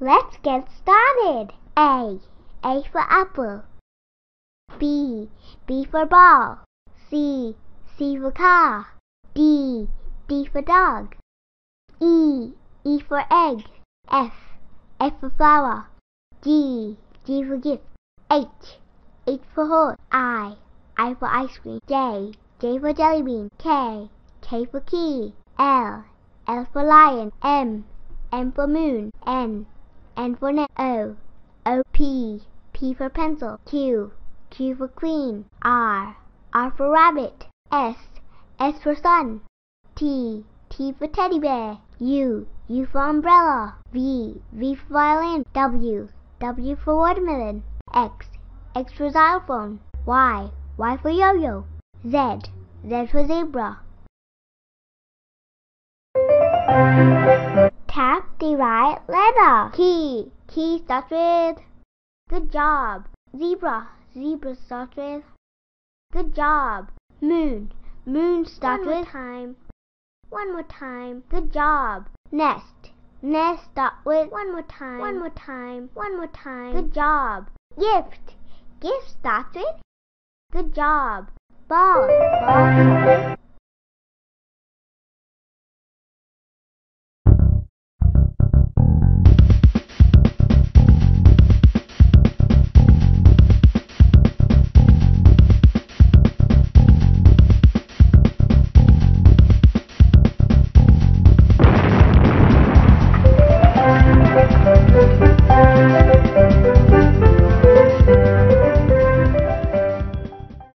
Let's get started. A. A for apple. B. B for ball. C. C for car. D. D for dog. E. E for egg. F. F for flower. G. G for gift. H. H for horse. I. I for ice cream. J. J for jelly bean. K. K for key. L. L for lion. M. M for moon. N. N for net. O. O P. P for pencil. Q. Q for queen. R. R for rabbit. S. S for sun. T. T for teddy bear. U. U for umbrella. V. V for violin. W. W for watermelon. X. X for xylophone. Y. Y for yo-yo. Z. Z for zebra. Tap the right letter. Key. Key starts with. Good job. Zebra. Zebra starts with. Good job. Moon. Moon starts with. One more with. time. One more time. Good job. Nest. Nest start with. One more time. One more time. One more time. Good job. Gift. Get started? Good job. Ball. Ball.